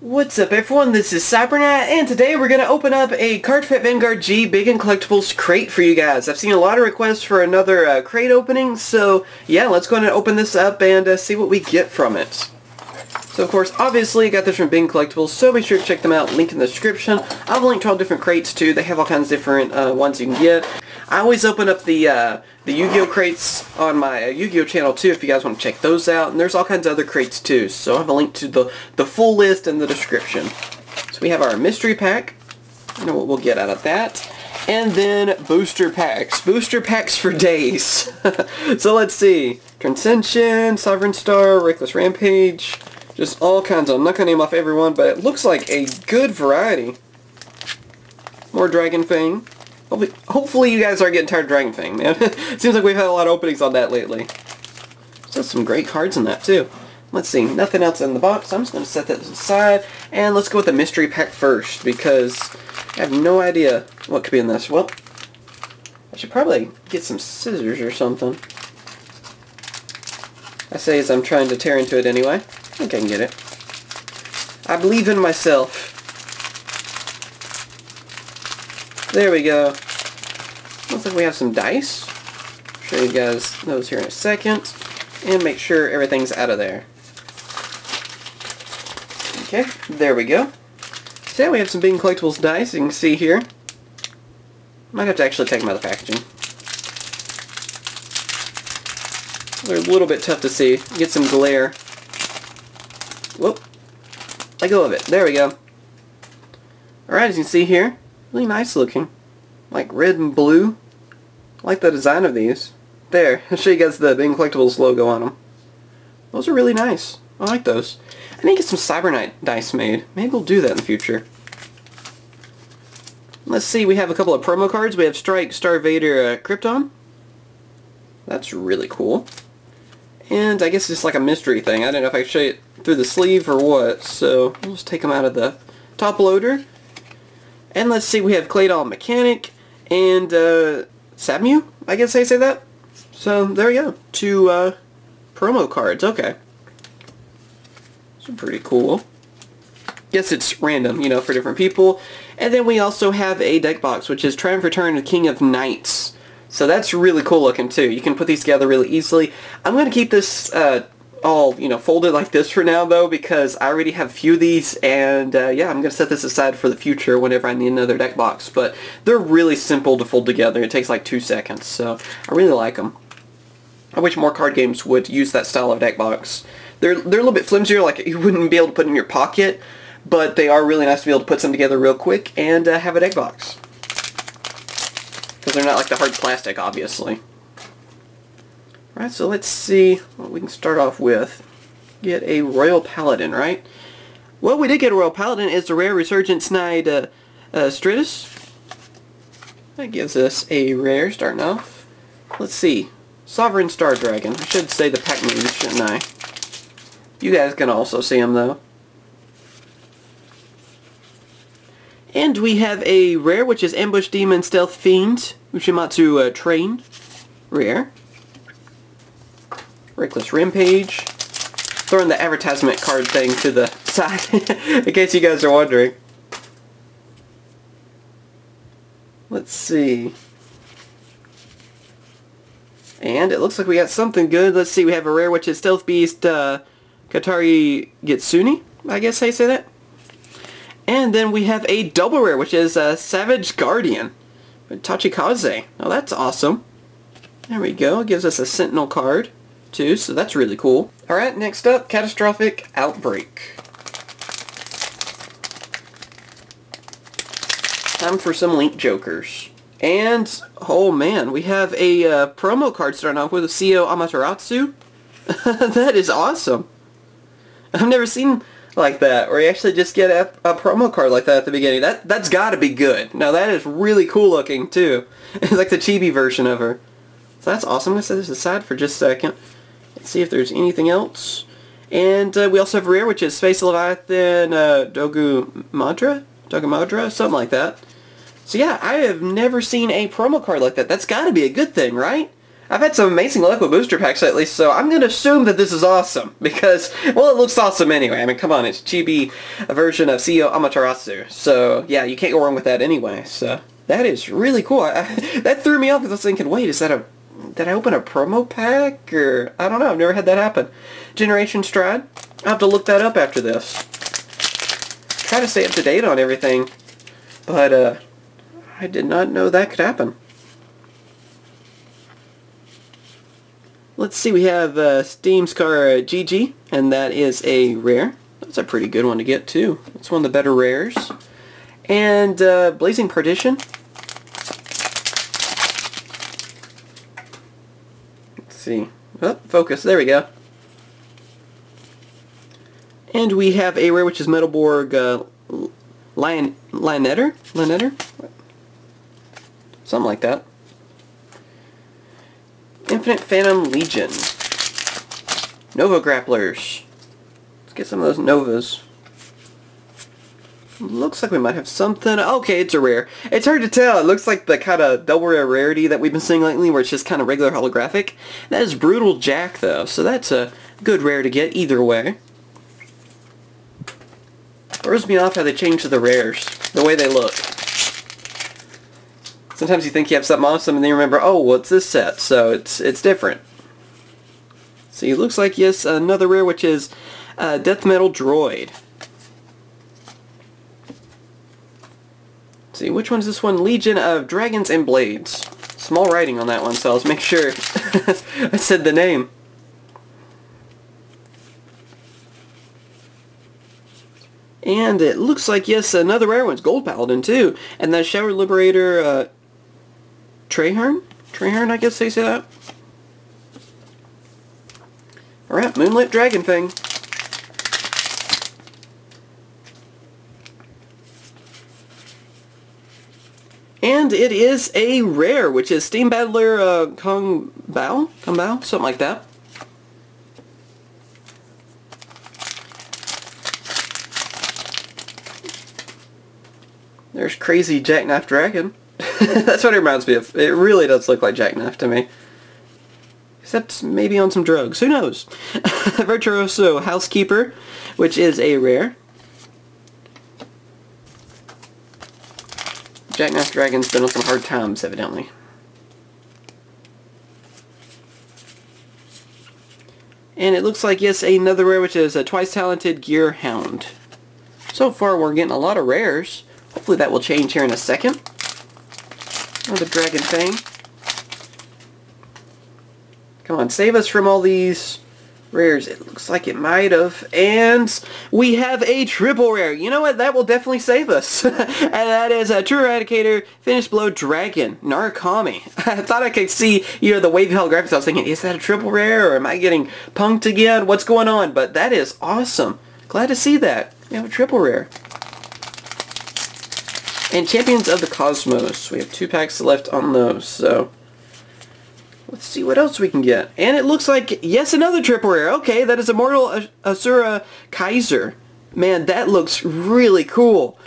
What's up everyone, this is Cyberknight, and today we're going to open up a Cardfight Vanguard G BigN Collectibles crate for you guys. I've seen a lot of requests for another uh, crate opening, so yeah, let's go ahead and open this up and uh, see what we get from it. So of course, obviously, I got this from BigN Collectibles, so be sure to check them out, link in the description. I've linked to all different crates too, they have all kinds of different uh, ones you can get. I always open up the uh, the Yu-Gi-Oh crates on my uh, Yu-Gi-Oh channel too if you guys want to check those out. And there's all kinds of other crates too. So I have a link to the, the full list in the description. So we have our mystery pack. I know what we'll get out of that. And then booster packs. Booster packs for days. so let's see. Transcension, Sovereign Star, Reckless Rampage. Just all kinds of I'm not going to name off everyone, but it looks like a good variety. More Dragon Fang. Hopefully you guys aren't getting tired of Dragon Fang, man. Seems like we've had a lot of openings on that lately. So some great cards in that, too. Let's see, nothing else in the box. I'm just going to set that aside. And let's go with the mystery pack first, because I have no idea what could be in this. Well, I should probably get some scissors or something. I say as I'm trying to tear into it anyway. I think I can get it. I believe in myself. There we go. Looks like we have some dice. Show you guys those here in a second. And make sure everything's out of there. Okay, there we go. So yeah, we have some Big Collectibles dice, you can see here. Might have to actually take them out of the packaging. They're a little bit tough to see. Get some glare. Whoop. Let go of it. There we go. Alright, as you can see here, Really nice looking. Like red and blue. I like the design of these. There, I'll show you guys the Big Collectibles logo on them. Those are really nice. I like those. I need to get some Cyberknight dice made. Maybe we'll do that in the future. Let's see, we have a couple of promo cards. We have Strike, Star Vader, uh, Krypton. That's really cool. And I guess it's like a mystery thing. I don't know if I can show you through the sleeve or what. So, we'll just take them out of the top loader. And let's see, we have Claydol Mechanic and uh, Samu, I guess I say that. So there we go, two uh, promo cards, okay. So pretty cool. Guess it's random, you know, for different people. And then we also have a deck box, which is Triumph Return King of Knights. So that's really cool looking too. You can put these together really easily. I'm going to keep this uh, all, you know, folded like this for now, though, because I already have a few of these, and, uh, yeah, I'm going to set this aside for the future whenever I need another deck box. But they're really simple to fold together. It takes like two seconds, so I really like them. I wish more card games would use that style of deck box. They're, they're a little bit flimsier, like you wouldn't be able to put in your pocket, but they are really nice to be able to put some together real quick and uh, have a deck box. Because they're not like the hard plastic, obviously. Alright, so let's see what we can start off with. Get a Royal Paladin, right? Well, we did get a Royal Paladin. It's the rare Resurgent Snide uh, uh, Stratus. That gives us a rare starting off. Let's see. Sovereign Star Dragon. I should say the pack moves, shouldn't I? You guys can also see them, though. And we have a rare, which is Ambush Demon Stealth Fiend. Ushimatsu uh, Train. Rare. Reckless Rampage. Throwing the advertisement card thing to the side, in case you guys are wondering. Let's see. And it looks like we got something good. Let's see, we have a rare, which is Stealth Beast uh, Katari Gitsuni, I guess I say that. And then we have a double rare, which is uh, Savage Guardian. Tachikaze. Oh, that's awesome. There we go. It gives us a Sentinel card too, so that's really cool. Alright, next up, Catastrophic Outbreak. Time for some Link Jokers. And, oh man, we have a uh, promo card starting off with a CEO Amaterasu. that is awesome. I've never seen like that, where you actually just get a, a promo card like that at the beginning. That, that's gotta be good. Now that is really cool looking too. It's like the chibi version of her. So that's awesome. I'm to set this aside for just a second. See if there's anything else. And uh, we also have rare, which is Space Leviathan uh, Dogu Madra? Dogu Madra? Something like that. So yeah, I have never seen a promo card like that. That's got to be a good thing, right? I've had some amazing luck with booster packs lately, so I'm going to assume that this is awesome, because, well, it looks awesome anyway. I mean, come on, it's chibi version of CEO Amaterasu, so, yeah, you can't go wrong with that anyway, so, that is really cool. I, that threw me off, because I was thinking, wait, is that a, did I open a promo pack, or, I don't know, I've never had that happen. Generation Stride, I'll have to look that up after this. Try to stay up to date on everything, but, uh, I did not know that could happen. Let's see, we have uh, Steam Scar GG, and that is a rare. That's a pretty good one to get, too. It's one of the better rares. And uh, Blazing Perdition. See. Oh, focus. There we go. And we have a rare, which is Metalborg uh, Lion, Lionetter? Lionetter? Something like that. Infinite Phantom Legion. Nova Grapplers. Let's get some of those Novas. Looks like we might have something. Okay, it's a rare. It's hard to tell. It looks like the kind of double rare rarity that we've been seeing lately where it's just kind of regular holographic. That is Brutal Jack, though, so that's a good rare to get either way. Throws me off how they change the rares, the way they look. Sometimes you think you have something awesome and then you remember, oh, what's this set? So it's it's different. See, it looks like, yes, another rare, which is uh, Death Metal Droid. See, which one's this one? Legion of Dragons and Blades. Small writing on that one, so let's make sure I said the name. And it looks like, yes, another rare one's Gold Paladin, too. And that Shower Liberator uh, Traherne? Traherne, I guess they say that. Alright, Moonlit Dragon thing. And it is a rare, which is Steam Battler uh, Kong Bao? Kong Bao? Something like that. There's Crazy Jackknife Dragon. That's what it reminds me of. It really does look like Jackknife to me. Except maybe on some drugs. Who knows? Virtuoso Housekeeper, which is a rare. Jackknife Dragon's been on some hard times, evidently. And it looks like, yes, another rare, which is a Twice Talented Gear Hound. So far, we're getting a lot of rares. Hopefully that will change here in a second. Oh, the dragon thing. Come on, save us from all these rares. It looks like it might have. And we have a triple rare. You know what? That will definitely save us. and that is a True Eradicator Finish Blow Dragon Narukami. I thought I could see, you know, the wavy holographics. I was thinking, is that a triple rare or am I getting punked again? What's going on? But that is awesome. Glad to see that. We have a triple rare. And Champions of the Cosmos. We have two packs left on those, so... Let's see what else we can get. And it looks like, yes, another triple rare. Okay, that is Immortal Asura Kaiser. Man, that looks really cool.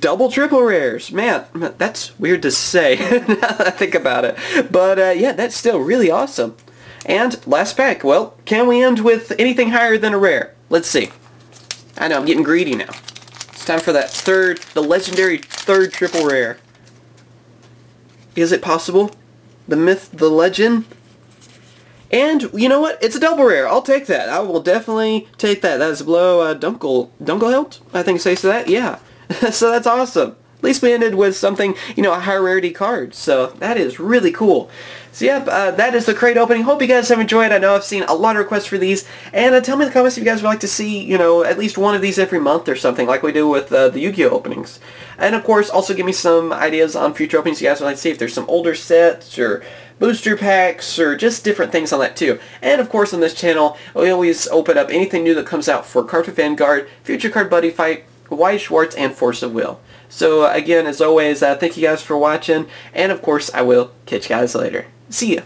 Double triple rares. Man, that's weird to say now that I think about it. But uh, yeah, that's still really awesome. And last pack. Well, can we end with anything higher than a rare? Let's see. I know, I'm getting greedy now It's time for that third, the legendary third triple rare. Is it possible? The myth, the legend? And, you know what? It's a double rare. I'll take that. I will definitely take that. That is below uh, Dunkel, Dunkelhelt? I think it says that? Yeah. so that's awesome. At least we ended with something, you know, a high rarity card. So that is really cool. So yep, uh, that is the crate opening. Hope you guys have enjoyed. I know I've seen a lot of requests for these. And uh, tell me in the comments if you guys would like to see, you know, at least one of these every month or something like we do with uh, the Yu-Gi-Oh openings. And of course, also give me some ideas on future openings you guys would like to see. If there's some older sets or booster packs or just different things on that too. And of course on this channel, we always open up anything new that comes out for Card Vanguard, Future Card Buddy Fight, Weiss Schwarz, and Force of Will. So again, as always, uh, thank you guys for watching, and of course, I will catch you guys later. See ya!